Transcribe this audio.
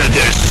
with this.